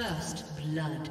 First blood.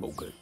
Okay.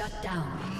Shut down.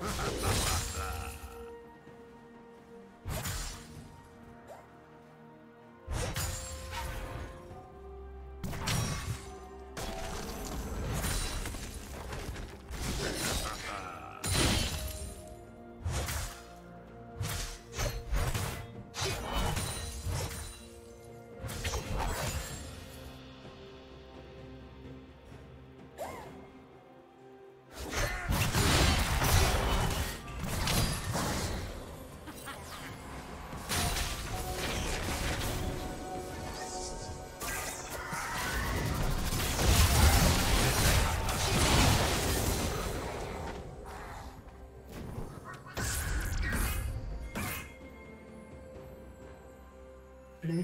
Blue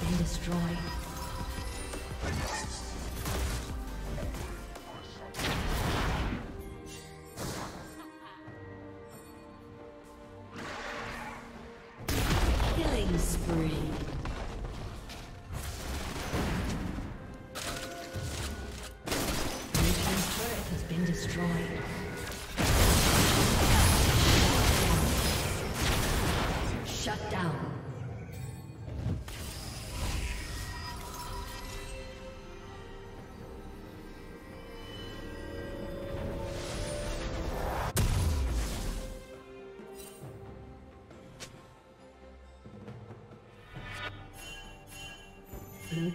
Been destroyed.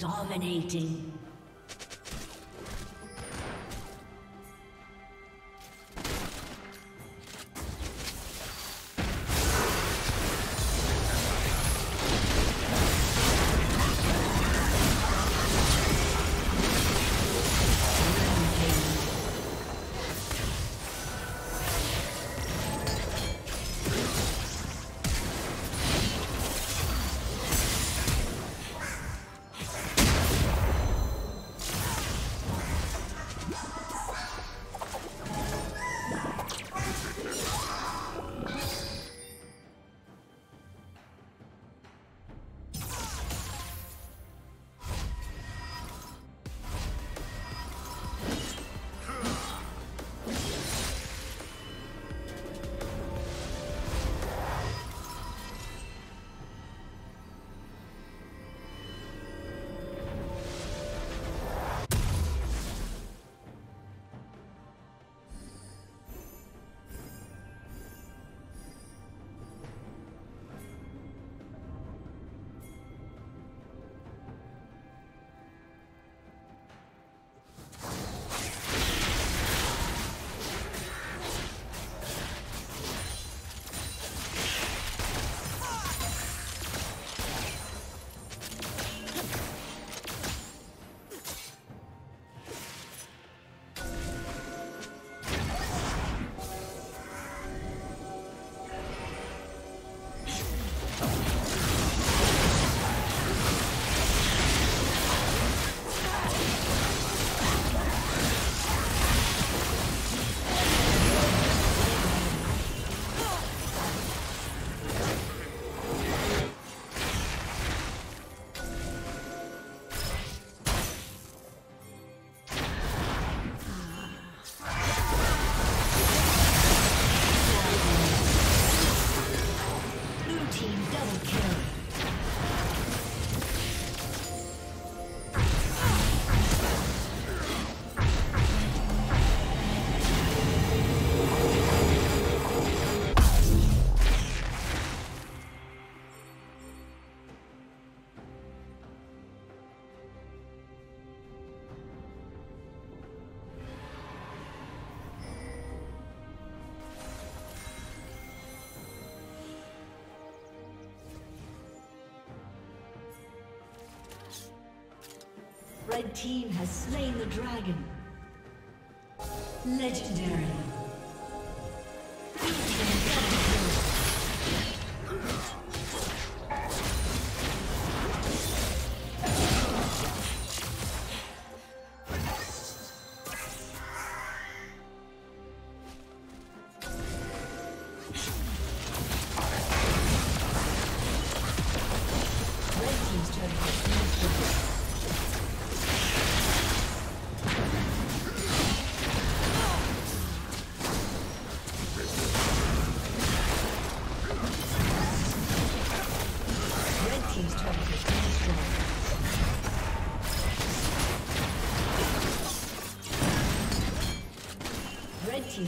Dominating. Double kill. Team has slain the dragon. Legendary.